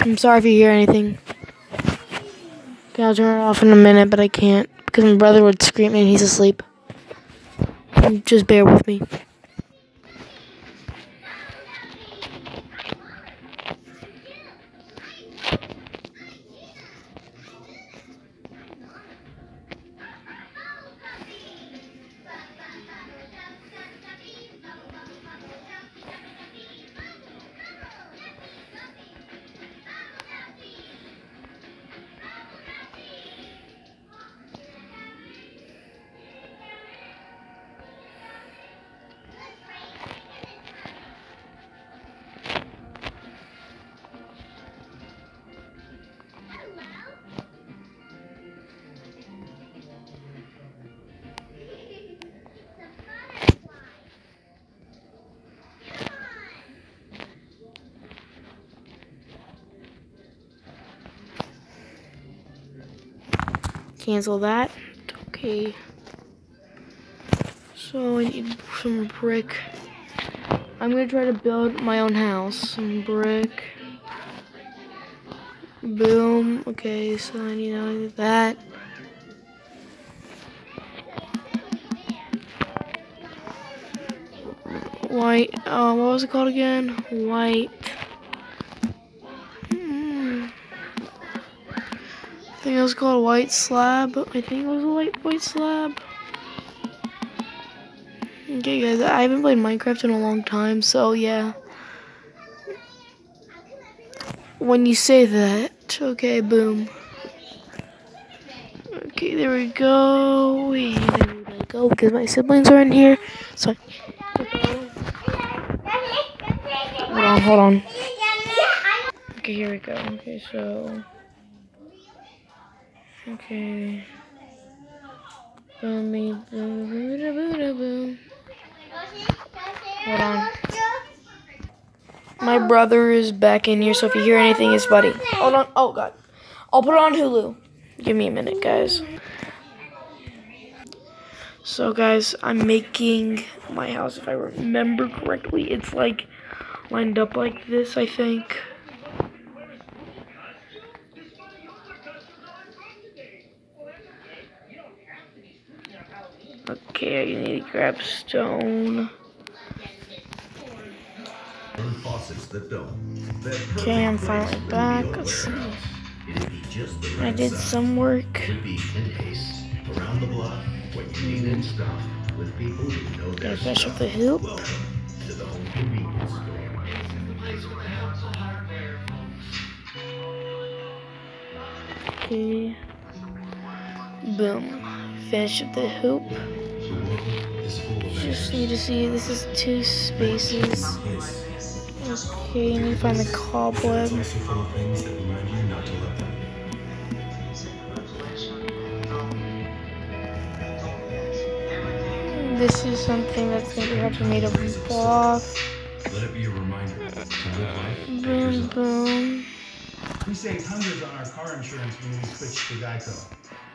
I'm sorry if you hear anything. Okay, I'll turn it off in a minute, but I can't because my brother would scream and he's asleep. Just bear with me. Cancel that. Okay. So I need some brick. I'm gonna try to build my own house. Some brick. Boom. Okay, so I need that. White. Uh, what was it called again? White. I think it was called white slab. I think it was a white white slab. Okay, guys, I haven't played Minecraft in a long time, so yeah. When you say that, okay, boom. Okay, there we go. Wait, there we go because my siblings are in here. So, hold on, hold on. Okay, here we go. Okay, so. Okay. Boom, boom, boom, boom, boom. Hold on. My brother is back in here, so if you hear anything, it's Buddy. Hold on. Oh, God. I'll put it on Hulu. Give me a minute, guys. So, guys, I'm making my house, if I remember correctly. It's, like, lined up like this, I think. Okay, you need to grab stone. Okay, I'm finally back. Let's see. I did some work. Gotta finish up the hoop. Okay. Boom. Finish up the hoop. Just need to see, this is two spaces. Okay, you need to find the cobweb. This is something that's going to have to be made of cloth. Let it be a reminder to live life Boom, boom. We saved hundreds on our car insurance when we switched to Geico.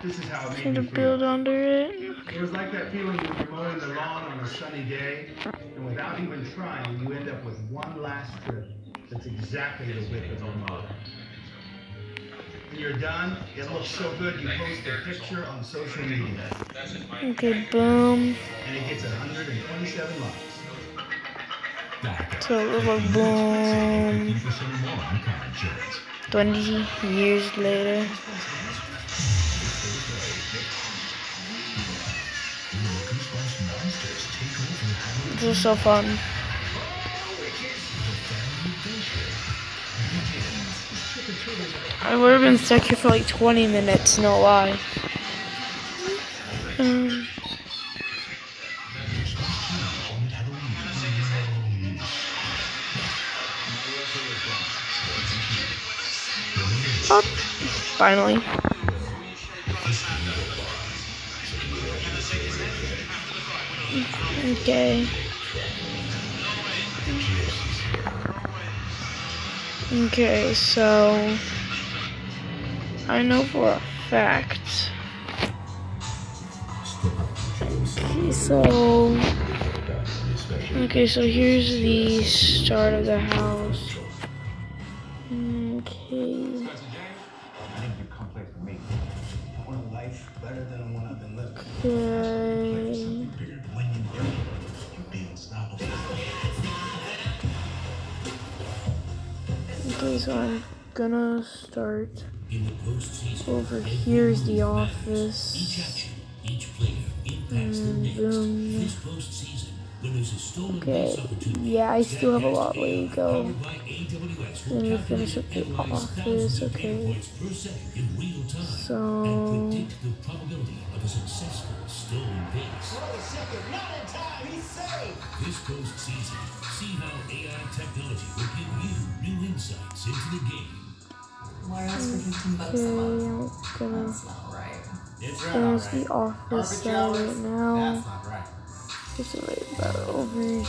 This is how it Need made to me build feel. under it. It was like that feeling when you're mowing the lawn on a sunny day, and without even trying, you end up with one last strip that's exactly the width of your mow. When you're done, it looks so good you post a picture on social media, Okay, boom. and it gets 127 likes. So it looks boom. 20 years later. Is so fun. I would have been stuck here for like 20 minutes, no lie. Um, oh, finally. Okay. Okay, so I know for a fact. Okay, so okay, so here's the start of the house. Okay. Spencer Okay, so I'm gonna start over here's the office. And boom. Okay, yeah, I still have a lot way to go. Let me finish up the office, okay. So, This post season, see how AI technology will give you new insights into the game. Where else for 15 bucks a okay, month? I'm gonna That's not right. It's right, finish alright. the office Garbage side right now. That's not right. Just right about over here.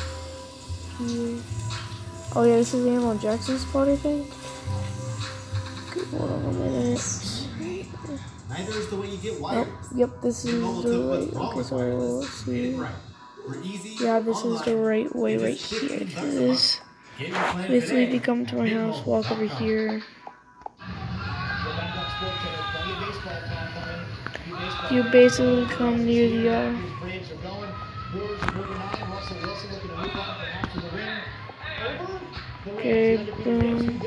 Oh yeah, this is Samuel Jackson's spot, I think. Okay, hold on a minute. Neither is the way you get wired. Nope, yep, this is the right. Okay, so let's see. right. We're easy, Yeah, this is the right way right here. 15 This. month. Get your plan Basically, if you come to my house, walk over here. You basically come near the uh, Braves are going. Brewers are moving on. Russell Wilson looking to move on perhaps to the ring. Over the Rams. Okay, boom.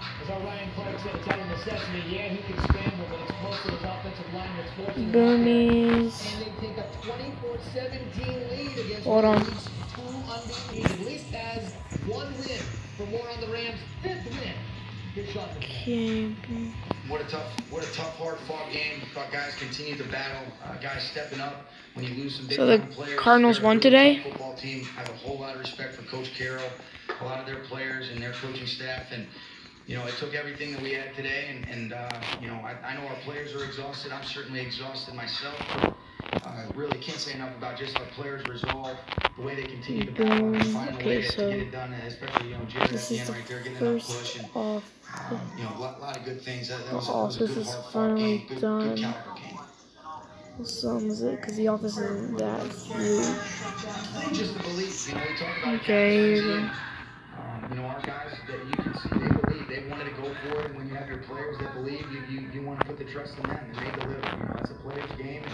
Rams. Who does this better than Russell Wilson? As our Ryan Clark said, it's out of necessity. Yeah, he can scramble, but it's most of his offensive line that's fortunate. boomies. And they take a 24-17 lead against Hold the on. Two unbeaten. He at least has one win. For more on the Rams' fifth win. Here's Sean McVay. Okay. What a tough, what a tough, hard-fought game. Thought guys continue to battle. Uh, guys stepping up when you lose some big So the players. Cardinals won today? Football team. I have a whole lot of respect for Coach Carroll, a lot of their players and their coaching staff, and you know it took everything that we had today. And, and uh, you know I, I know our players are exhausted. I'm certainly exhausted myself. I really can't say enough about just our players' resolve, the way they continue to battle and find a Okay, way to, so to get it done. Especially you know Jared at the end right there getting enough push and um, you know, a lot, lot of good things. That, that was, that was a good is hard fought finally game, good, done. good caliber game. What song is it? Because the office isn't that huge. Just wanted for it. And when you have your players that believe, you, you, you want to put the trust in them, and they deliver. You know, it's a players' game.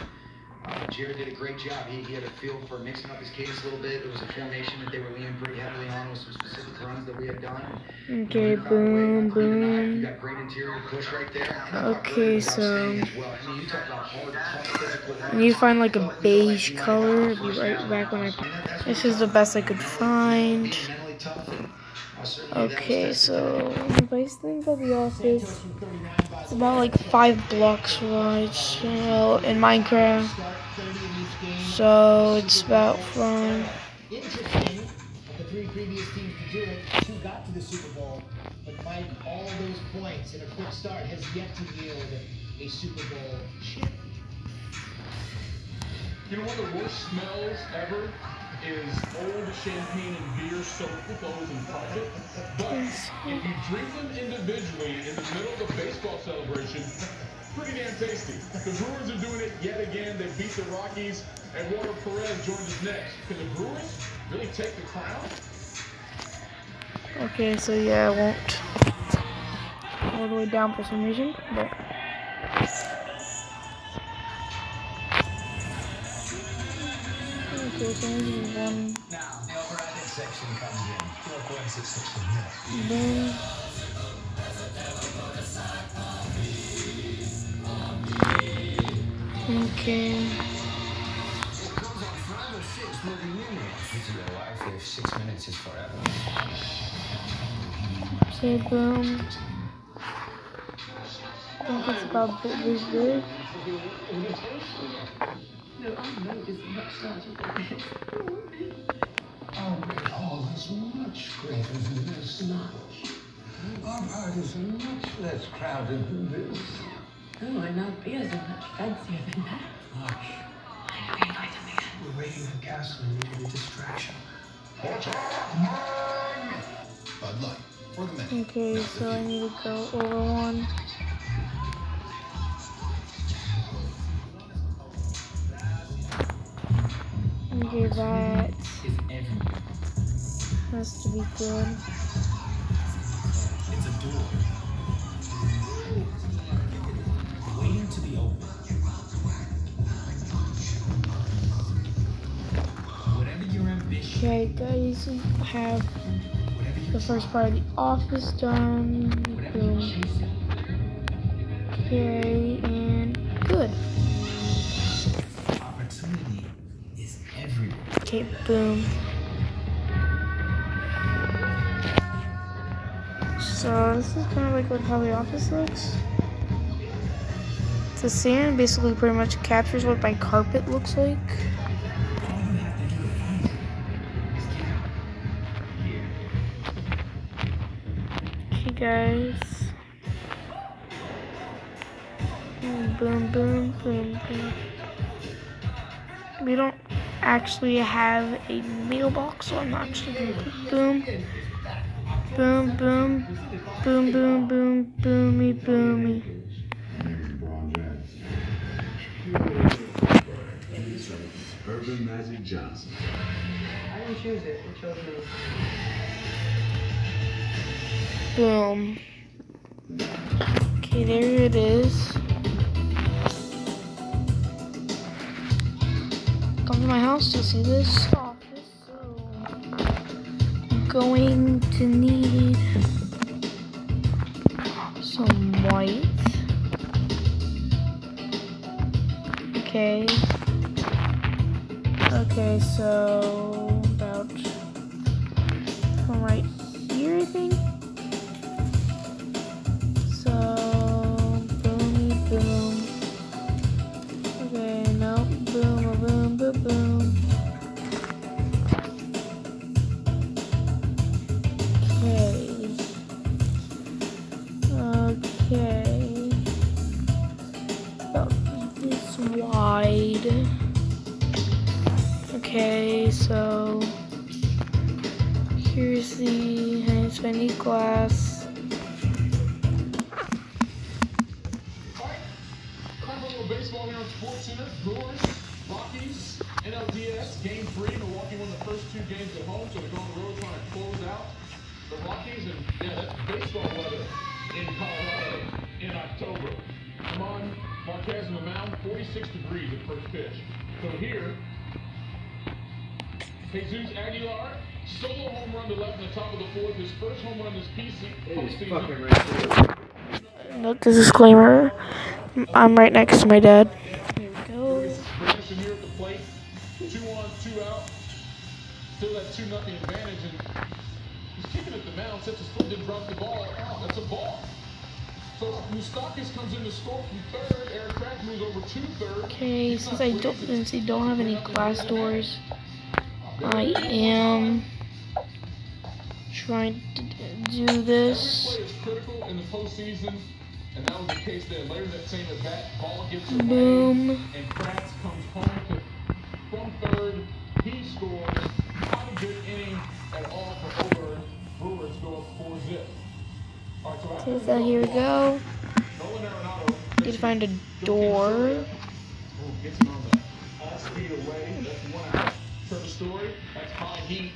Uh, Jared did a great job. He, he had a feel for mixing up his cadence a little bit. There was a formation that they were leaning pretty heavily on with some specific runs that we had done. Okay, You know, he found a way, boom, not to deny it. You boom. got great interior push right there. and I thought Okay, so- well. I mean, you talk about hard, tough, physical need to find like a beige color. Be right back when I. This is the best I could find. Okay, so the nice thing about the office, it's about like five blocks wide. So in Minecraft, so it's about from Interesting, of the three previous teams to do it, two got to the Super Bowl, but Mike, all those points in a quick start has yet to yield a Super Bowl chip. You know, one of the worst smells ever is old champagne and beer soaked with those in project. But if you drink them individually in the middle of a baseball celebration, pretty damn tasty. The Brewers are doing it yet again. They beat the Rockies. Eduardo Perez joins us next. Can the Brewers really take the crown? Okay, so yeah, I won't all the way down for some reason, but okay, so maybe one, Now, the operatic section comes in. Your forensic section here. then okay, Six minutes is forever. okay, boom. I think it's about bi- this big. All is much greater than this. Our parties are much less crowded than this. Oh, and our beers are much fancier than that. Much. I know, invite them again. We're waiting for gas and we need a distraction. Bud Light for the men. Okay, so I need to go over one. Okay, that has to be good. door. Waiting to be opened. Whatever your ambition, Okay, guys, have the first part of the office done. Boom. Okay, and good. Okay, boom. So this is kind of like what how the office looks. The sand basically pretty much captures what my carpet looks like. Okay, guys. Boom, boom, boom, boom, boom. We don't actually have a mailbox, so I'm actually gonna boom, boom, boom, boom, boom, boom, boomy, boomy. Urban Magic Johnson. I didn't choose it. It chose me. Boom. Okay, there it is. To my house to see this office. So I'm going to need some white. Okay. Okay, so about right here, I think. Boom. Okay. Okay. This wide. Okay, so here's the need glass. Game 3. Milwaukee won the first two games at home, so they're going to road trying to close out the Rockies. And, yeah, that's baseball weather in Colorado in October. Come on, Marquez on the mound, 46 degrees at first pitch. So here, Jesus Aguilar, solo home run to left in the top of the fourth. His first home run this PC postseason. Note the disclaimer. I'm right next to my dad. Still that 2 nothing advantage. And he's kicking at the mound. Sets his foot, didn't drop the ball. Oh, that's a ball. So Moustakas comes in to score from third. Erik Kratz moves over to third. Okay, since I don't since I don't have any glass doors, uh, I am trying to do this. Play is critical in the postseason. And that was the case there. Later that same at bat, ball gets away. Boom. And Kratz comes home to, from third. He scores. Okay, so here we go. Need to find a door. Ooh, gets him on the all speed away. That's one out. Trevor Story, that's high heat.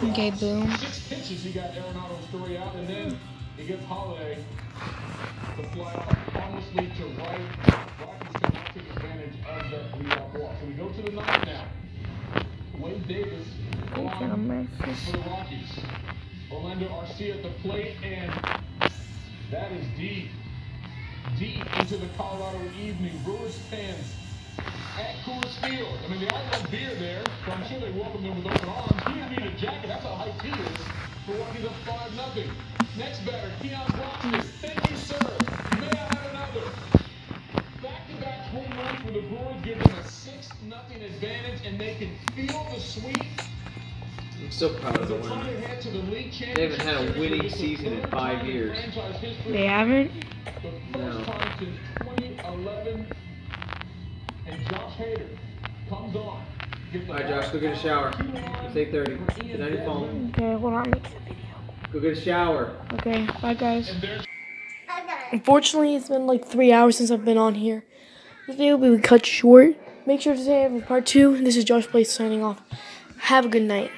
Two Okay, boom. Six pitches, he got Arenado and Story out, and then he gets Holliday to fly out harmlessly to right. Rockies cannot take advantage of that leadoff. So we go to the ninth now. Wade Davis on for the Rockies. Orlando Arcia at the plate, and that is deep, deep into the Colorado evening. Brewers fans at Coors Field. I mean, they all love beer there, so I'm sure they welcome them with open arms. He didn't need a jacket. That's how hyped he is. For Rockies up 5 nothing. Next batter, Keon Broxton. Thank you, sir. May I have another? Back-to-back home runs for the Brewers giving a 6 nothing advantage, and they can feel the sweep. I'm so proud of the They're women. to head to the league They haven't had a winning season in five years. They haven't. No. first time since 2011. And Josh Hader comes on. All right, Josh, go get a shower. It's 8:30. Get on your phone. Okay, hold on. Go get a shower. Okay, bye guys. Unfortunately, it's been like three hours since I've been on here. This video will be cut short. Make sure to stay for part two. This is Josh Place signing off. Have a good night.